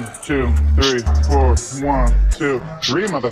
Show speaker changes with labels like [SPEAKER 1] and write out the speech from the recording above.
[SPEAKER 1] One, two, three, four, one, two, three, mother.